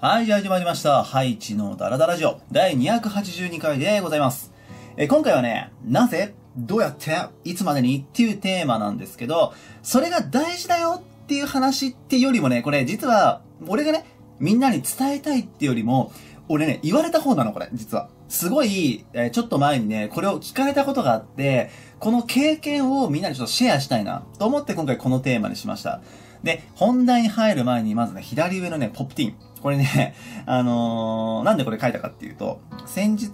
はい、じゃあ始まりました。ハイチのダラダラジオ第282回でございます。え今回はね、なぜどうやっていつまでにっていうテーマなんですけど、それが大事だよっていう話ってよりもね、これ実は、俺がね、みんなに伝えたいってよりも、俺ね、言われた方なの、これ、実は。すごい、えーちょっと前にね、これを聞かれたことがあって、この経験をみんなにちょっとシェアしたいな、と思って今回このテーマにしました。で、本題に入る前に、まずね、左上のね、ポップティン。これね、あのーなんでこれ書いたかっていうと、先日、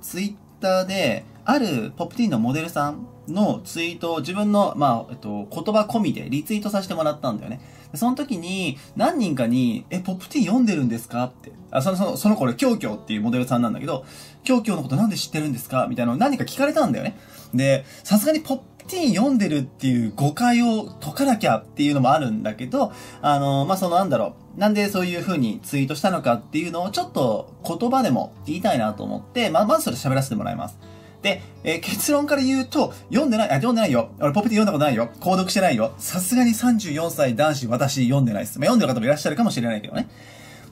ツイッターで、あるポップティーンのモデルさんのツイートを自分の、まあ、えっと、言葉込みでリツイートさせてもらったんだよね。その時に、何人かに、え、ポップティーン読んでるんですかって。あ、その、その、その頃、キョウキョウっていうモデルさんなんだけど、キョウキョウのことなんで知ってるんですか？みたいなのを何か聞かれたんだよね。で、さすがにポップティーン読んでるっていう誤解を解かなきゃっていうのもあるんだけど、あの、まあ、そのなんだろう、なんでそういう風にツイートしたのかっていうのをちょっと言葉でも言いたいなと思って、まあ、まずそれ喋らせてもらいます。で、えー結論から言うと、読んでない、あ、読んでないよ。俺、ポップティ読んだことないよ。購読してないよ。さすがに34歳男子、私読んでないです。まあ、読んでる方もいらっしゃるかもしれないけどね。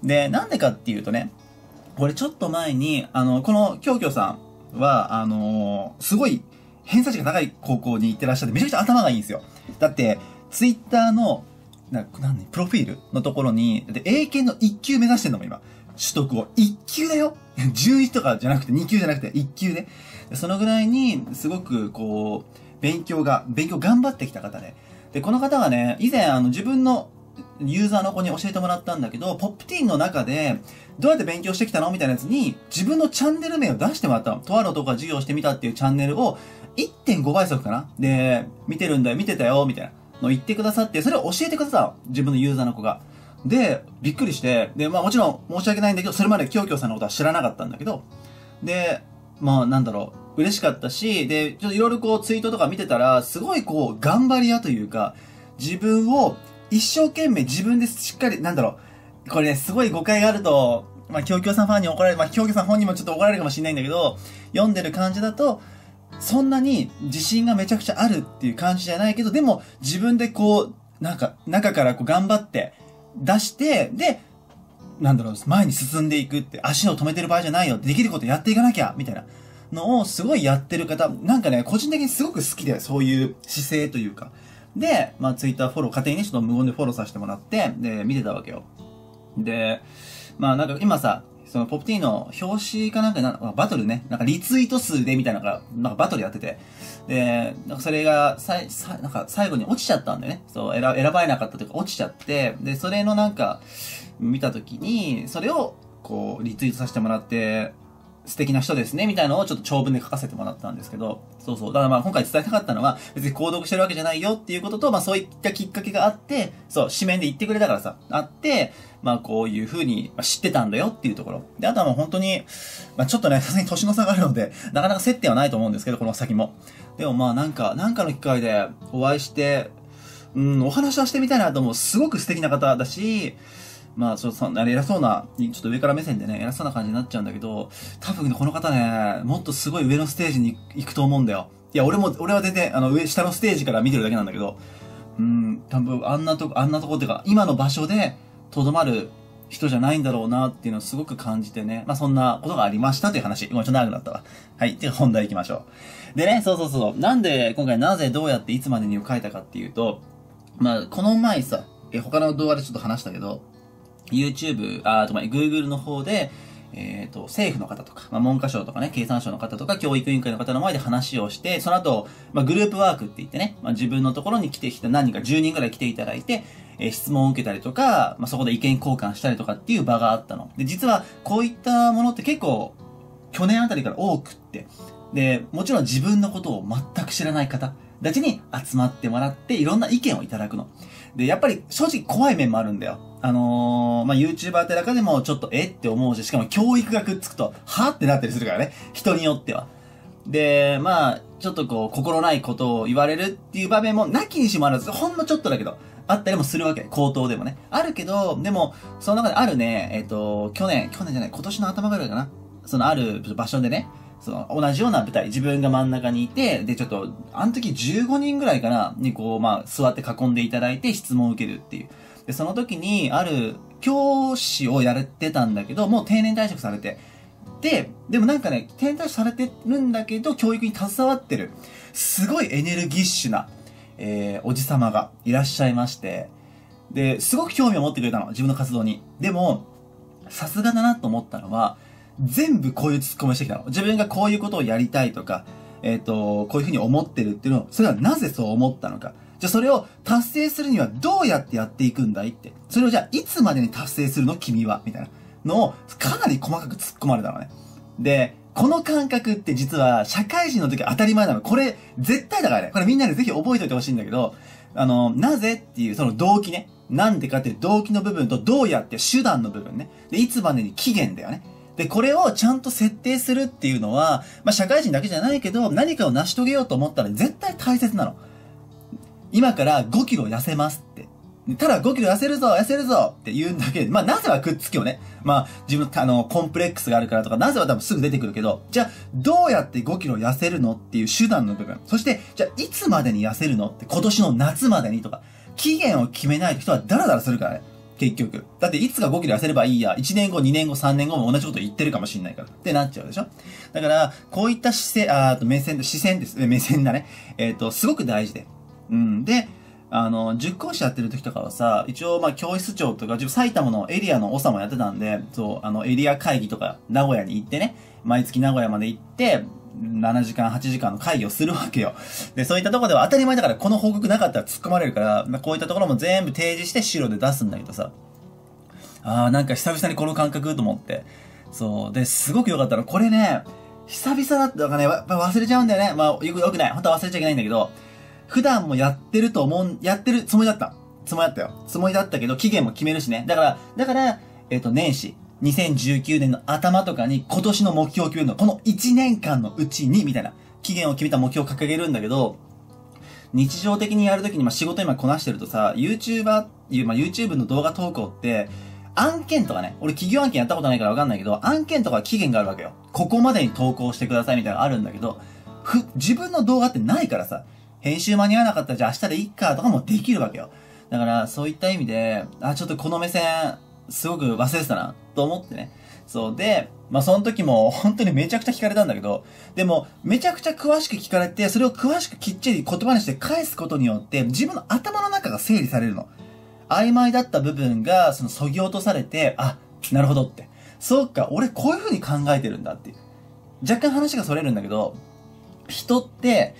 で、なんでかっていうとね、これちょっと前に、あの、この、京京さんは、あのすごい、偏差値が高い高校に行ってらっしゃって、めちゃくちゃ頭がいいんですよ。だって、ツイッターの、な、なんね、プロフィール？のところに、で、英検の1級目指してんのも今。取得を。1級だよ !11 とかじゃなくて、2級じゃなくて、1級で。でそのぐらいに、すごく、こう、勉強が、勉強頑張ってきた方で。で、この方がね、以前、あの、自分のユーザーの子に教えてもらったんだけど、ポップティーンの中で、どうやって勉強してきたのみたいなやつに、自分のチャンネル名を出してもらったの。とある男が授業してみたっていうチャンネルを、1.5倍速かな？で、見てるんだよ、見てたよ、みたいなの言ってくださって、それを教えてくださった。自分のユーザーの子が。で、びっくりして、で、まあもちろん申し訳ないんだけど、それまで京京さんのことは知らなかったんだけど、で、まあなんだろう、嬉しかったし、で、ちょっといろいろこうツイートとか見てたら、すごいこう、頑張り屋というか、自分を一生懸命自分でしっかり、なんだろう、これね、すごい誤解があると、まあ、京京さんファンに怒られる、まあ、京京さん本人もちょっと怒られるかもしれないんだけど、読んでる感じだと、そんなに自信がめちゃくちゃあるっていう感じじゃないけど、でも自分でこう、なんか、中からこう頑張って出して、で、なんだろう、前に進んでいくって、足を止めてる場合じゃないよ、できることやっていかなきゃ、みたいなのをすごいやってる方、なんかね、個人的にすごく好きで、そういう姿勢というか。で、まあ、ツイッターフォロー、家庭に、ちょっと無言でフォローさせてもらって、で、見てたわけよ。で、まあなんか今さ、そのポップティーの表紙かなんかな、バトルね、なんかリツイート数でみたいなのが、なんかバトルやってて、で、なんかそれがさいさなんか最後に落ちちゃったんだよね。そう、選選ばれなかったというか落ちちゃって、で、それのなんか、見たときに、それをこう、リツイートさせてもらって、素敵な人ですね、みたいなのをちょっと長文で書かせてもらったんですけど、そうそう。だからまあ今回伝えたかったのは、別に購読してるわけじゃないよっていうことと、まあそういったきっかけがあって、そう、紙面で言ってくれたからさ、あって、まあこういう風に知ってたんだよっていうところ。で、あとはもう本当に、まあちょっとね、さすがに年の差があるので、なかなか接点はないと思うんですけど、この先も。でもまあなんか、なんかの機会でお会いして、うん、お話はしてみたいなと思う。すごく素敵な方だし、まあ、ちょっとそんな偉そうな、ちょっと上から目線でね、偉そうな感じになっちゃうんだけど、多分ね、この方ね、もっとすごい上のステージに行くと思うんだよ。いや、俺も、俺は全然、あの、上、下のステージから見てるだけなんだけど、うん、多分、あんなとこ、あんなとこっていうか、今の場所で、とどまる人じゃないんだろうなっていうのをすごく感じてね。まあ、そんなことがありましたという話。ごめん、ちょっと長くなったわ。はい。で、本題行きましょう。でね、そうそうそう。なんで、今回なぜどうやっていつまでにを書いたかっていうと、まあ、この前さ、え、他の動画でちょっと話したけど、YouTube、あ、とまあ、Google の方で、えっ、と、政府の方とか、まあ、文科省とかね、経産省の方とか、教育委員会の方の前で話をして、その後、まあ、グループワークって言ってね、まあ、自分のところに来てきた何人か10人ぐらい来ていただいて、えー質問を受けたりとか、まあ、そこで意見交換したりとかっていう場があったの。で、実は、こういったものって結構、去年あたりから多くって、で、もちろん自分のことを全く知らない方たちに集まってもらって、いろんな意見をいただくの。で、やっぱり正直怖い面もあるんだよ。あのー、まあ、YouTuber って中でもちょっとえって思うし、しかも教育がくっつくと、はってなったりするからね。人によっては。で、まあ、ちょっとこう、心ないことを言われるっていう場面も、なきにしもあらず、ほんのちょっとだけど、あったりもするわけ。口頭でもね。あるけど、でも、その中であるね、えっ、と、去年、去年じゃない、今年の頭ぐらいかな。そのある場所でね、その同じような舞台、自分が真ん中にいて、で、ちょっと、あの時15人ぐらいかな、にこう、まあ、座って囲んでいただいて質問を受けるっていう。で、その時に、ある教師をやれてたんだけど、もう定年退職されて。で、でもなんかね、定年退職されてるんだけど、教育に携わってる、すごいエネルギッシュな、えー、おじさまがいらっしゃいまして、で、すごく興味を持ってくれたの、自分の活動に。でも、さすがだなと思ったのは、全部こういうツッコミしてきたの。自分がこういうことをやりたいとか、えっ、ー、と、こういうふうに思ってるっていうのを、それはなぜそう思ったのか。じゃあそれを達成するにはどうやってやっていくんだいって。それをじゃあいつまでに達成するの君はみたいなのをかなり細かく突っ込まれたのね。で、この感覚って実は社会人の時当たり前なの。これ絶対だからね。これみんなでぜひ覚えておいてほしいんだけど、あの、なぜっていうその動機ね。なんでかっていう動機の部分とどうやって手段の部分ね。で、いつまでに期限だよね。で、これをちゃんと設定するっていうのは、まあ、社会人だけじゃないけど、何かを成し遂げようと思ったら絶対大切なの。今から5キロ痩せますって。ただ5キロ痩せるぞ痩せるぞって言うんだけど、まあなぜはくっつきをね、まあ自分のあの、コンプレックスがあるからとか、なぜは多分すぐ出てくるけど、じゃあどうやって5キロ痩せるのっていう手段の部分。そして、じゃあいつまでに痩せるのって今年の夏までにとか、期限を決めない人はダラダラするからね。結局。だっていつか5キロ痩せればいいや。1年後、2年後、3年後も同じこと言ってるかもしんないから。ってなっちゃうでしょだから、こういった姿勢、あと目線、視線です、目線だね。えっ、ー、と、すごく大事で。うん。で、あの、塾講師やってる時とかはさ、一応、ま、教室長とか、自分埼玉のエリアの長もやってたんで、そう、あの、エリア会議とか、名古屋に行ってね、毎月名古屋まで行って、7時間、8時間の会議をするわけよ。で、そういったとこでは当たり前だからこの報告なかったら突っ込まれるから、まあ、こういったところも全部提示して資料で出すんだけどさ。ああ、なんか久々にこの感覚と思って。そう。で、すごく良かったの。これね、久々だったからね、やっぱ忘れちゃうんだよね。まあ、よくよくない。本当は忘れちゃいけないんだけど、普段もやってると思う、やってるつもりだった。つもりだったよ。つもりだったけど、期限も決めるしね。だから、だから、えっ、ー、と、年始、2019年の頭とかに今年の目標を決めるの。この1年間のうちに、みたいな、期限を決めた目標を掲げるんだけど、日常的にやるときに、まあ、仕事今こなしてるとさ、YouTuber、まあ、YouTube の動画投稿って、案件とかね、俺企業案件やったことないからわかんないけど、案件とか期限があるわけよ。ここまでに投稿してくださいみたいなのあるんだけど、ふ、自分の動画ってないからさ、編集間に合わなかったらじゃあ明日でいっかとかもできるわけよ。だから、そういった意味で、あ、ちょっとこの目線、すごく忘れてたな、と思ってね。そうで、まあその時も本当にめちゃくちゃ聞かれたんだけど、でもめちゃくちゃ詳しく聞かれて、それを詳しくきっちり言葉にして返すことによって、自分の頭の中が整理されるの。曖昧だった部分が、その、そぎ落とされて、あ、なるほどって。そうか、俺こういう風に考えてるんだっていう。若干話がそれるんだけど、人って、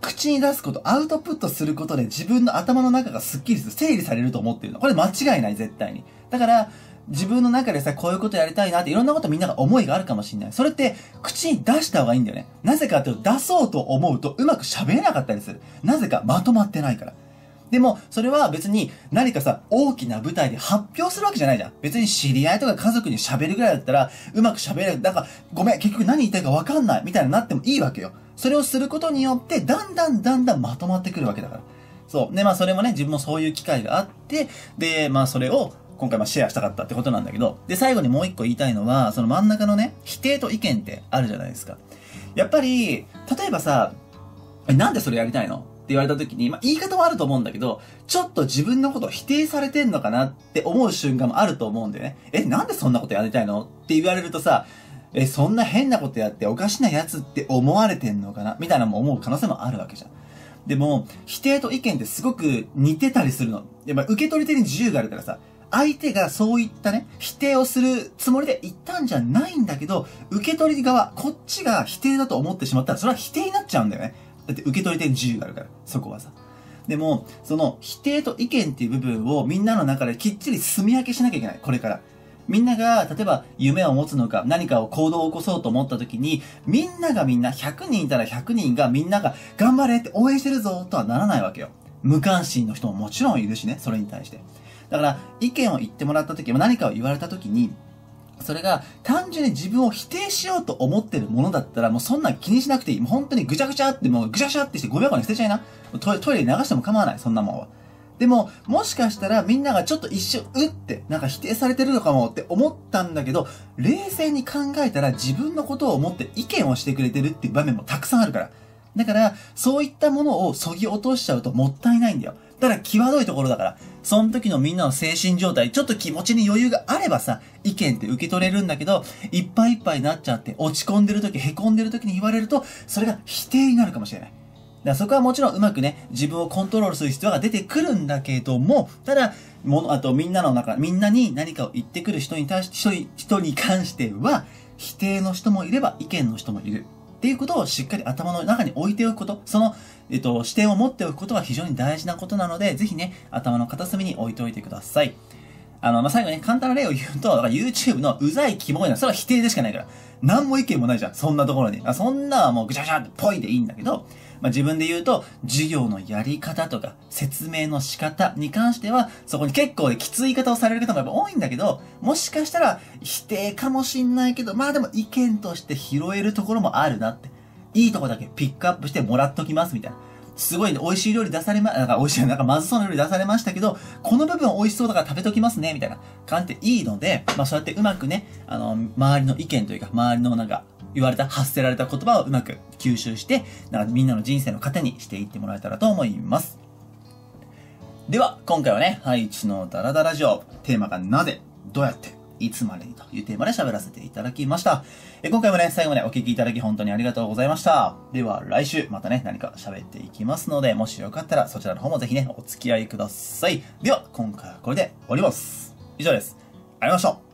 口に出すこと、アウトプットすることで自分の頭の中がスッキリする、整理されると思ってるの。これ間違いない、絶対に。だから、自分の中でさ、こういうことやりたいなっていろんなことみんなが思いがあるかもしれない。それって口に出した方がいいんだよね。なぜかっていうと出そうと思うとうまく喋れなかったりする。なぜかまとまってないから。でも、それは別に何かさ、大きな舞台で発表するわけじゃないじゃん。別に知り合いとか家族に喋るぐらいだったら、うまく喋れる。だから、ごめん、結局何言いたいかわかんない。みたいになってもいいわけよ。それをすることによって、だんだんだんだんまとまってくるわけだから。そう。で、まあそれもね、自分もそういう機会があって、で、まあそれを、今回まあシェアしたかったってことなんだけど、で、最後にもう一個言いたいのは、その真ん中のね、否定と意見ってあるじゃないですか。やっぱり、例えばさ、なんでそれやりたいの？って言われた時に、まあ、言い方もあると思うんだけど、ちょっと自分のことを否定されてんのかなって思う瞬間もあると思うんだよね。え、なんでそんなことやりたいの？って言われるとさ、え、そんな変なことやっておかしなやつって思われてんのかな？みたいなも思う可能性もあるわけじゃん。でも、否定と意見ってすごく似てたりするの。やっぱ受け取り手に自由があるからさ、相手がそういったね、否定をするつもりで言ったんじゃないんだけど、受け取り側、こっちが否定だと思ってしまったら、それは否定になっちゃうんだよね。だって受け取り手に自由があるから、そこはさ。でも、その否定と意見っていう部分をみんなの中できっちり住み分けしなきゃいけない、これから。みんなが、例えば夢を持つのか、何かを行動を起こそうと思った時に、みんながみんな、100人いたら100人がみんなが頑張れって応援してるぞとはならないわけよ。無関心の人ももちろんいるしね、それに対して。だから、意見を言ってもらった時、何かを言われた時に、それが単純に自分を否定しようと思ってるものだったらもうそんな気にしなくていい。もう本当にぐちゃぐちゃってもうぐちゃぐちゃってしてゴミ箱に捨てちゃいな。トイレ流しても構わない。そんなもんは。でも、もしかしたらみんながちょっと一瞬、うって、なんか否定されてるのかもって思ったんだけど、冷静に考えたら自分のことを思って意見をしてくれてるっていう場面もたくさんあるから。だから、そういったものを削ぎ落としちゃうともったいないんだよ。ただ、際どいところだから、その時のみんなの精神状態、ちょっと気持ちに余裕があればさ、意見って受け取れるんだけど、いっぱいいっぱいになっちゃって、落ち込んでる時、凹んでる時に言われると、それが否定になるかもしれない。だそこはもちろんうまくね、自分をコントロールする必要が出てくるんだけども、ただ、もの、あとみんなの中、みんなに何かを言ってくる人に対して、人に関しては、否定の人もいれば意見の人もいる。っていうことをしっかり頭の中に置いておくこと、その、えっと、視点を持っておくことは非常に大事なことなので、ぜひね、頭の片隅に置いておいてください。あの、まあ、最後ね、簡単な例を言うと、YouTube のうざいキモいな、それは否定でしかないから。何も意見もないじゃん、そんなところに。あそんなはもうぐちゃぐちゃってぽいでいいんだけど、まあ、自分で言うと、授業のやり方とか、説明の仕方に関しては、そこに結構ねきつい言い方をされる方もやっぱ多いんだけど、もしかしたら否定かもしんないけど、まあでも意見として拾えるところもあるなって。いいとこだけピックアップしてもらっときますみたいな。すごい、ね、美味しい料理出されま、なんか美味しい、なんかまずそうな料理出されましたけど、この部分美味しそうだから食べときますね、みたいな感じでいいので、まあそうやってうまくね、あの、周りの意見というか、周りのなんか、言われた、発せられた言葉をうまく吸収して、なんかみんなの人生の糧にしていってもらえたらと思います。では、今回はね、ハイチのダラダラジオ、テーマがなぜ、どうやって、いつまでにというテーマで喋らせていただきました。え今回もね、最後までお聴きいただき本当にありがとうございました。では来週またね、何か喋っていきますので、もしよかったらそちらの方もぜひね、お付き合いください。では、今回はこれで終わります。以上です。ありがとうございました。